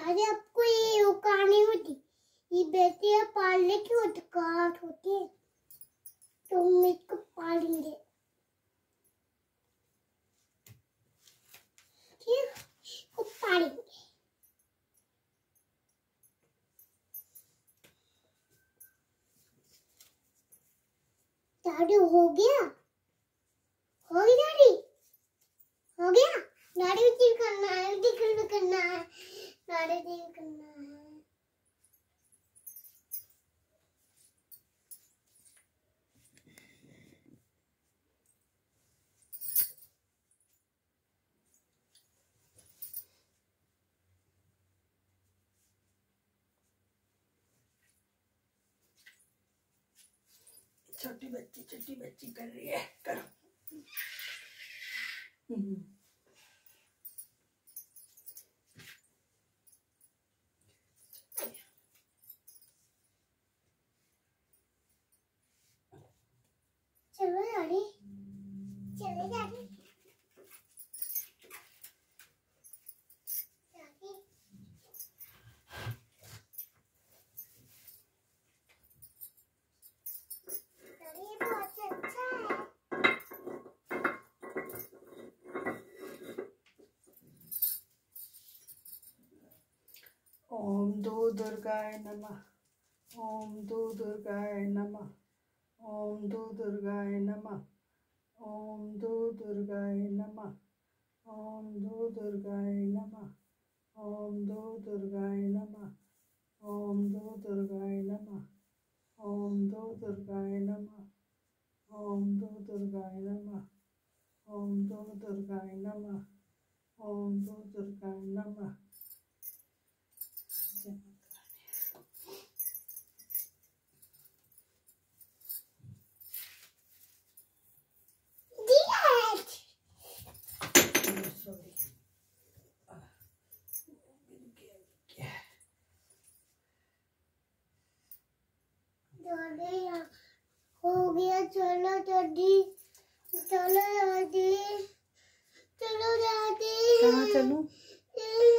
दादी, आपको ये उकानी होती ये बेटी है, पालने की अधिकार होती है। तो हम इसको पालेंगे। इसको पालेंगे। दादी, हो गया हो गई दादी हो गया दादी भी चिल करना है चिल भी करना है चिल करना है छोटी बच्ची छोटी बच्ची कर रही है करो हम्म। चलो दादी चले दादी दादी दादी ये बहुत अच्छा है ओम दो दुर्गाय नमः ओम दो दुर्गाय नमः ओम दो दुर्गाय नमः ओम दो दुर्गाय नमः ओम दो दुर्गाय नमः ओम दो दुर्गाय नमः ओम दो दुर्गाय नमः ओम दो दुर्गाय नमः ओम दो दुर्गाय नमः ओम दो दुर्गाय नमः ओम दो दुर्गाय नमः से हो गया चलो दादी चलो दादी चलो दादी चलो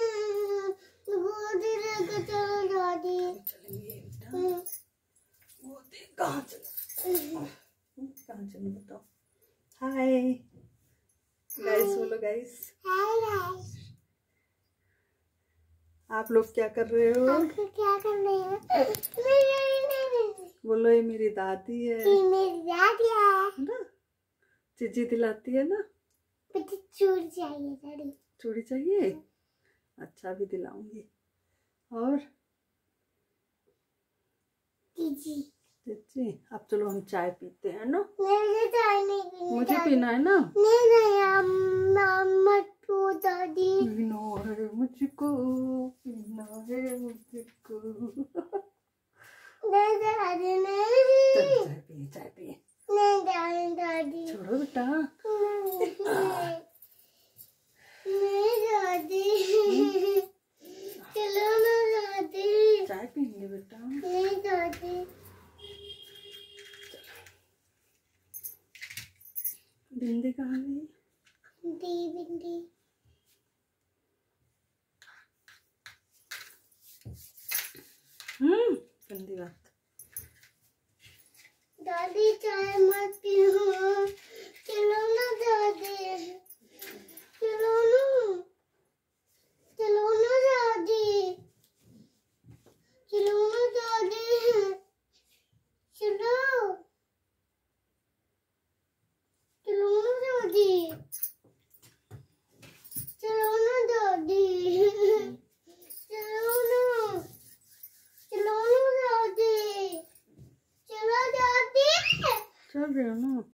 बोलो गाइस आप लोग क्या कर रहे हो? क्या कर रहे हो बोलो ये मेरी दादी है। ये मेरी दादी है। ना? चीजी दिलाती है ना? मुझे चूड़ चाहिए दादी चूड़ी चाहिए? अच्छा भी दिलाऊँगी। और? दीदी चीची अब चलो हम चाय पीते हैं ना? मुझे चाय नहीं पीनी मुझे पीना है ना? नहीं नहीं मुझको पीना है मुझको नहीं दादी नहीं। चाय पिए चाय पिए। नहीं दादी दादी। छोड़ो बेटा। नहीं दादी। चलो ना दादी। चाय पियेंगे बेटा। नहीं दादी। बिंदी कहाँ गई? दी बिंदी। गंदी बात दादी चाय मत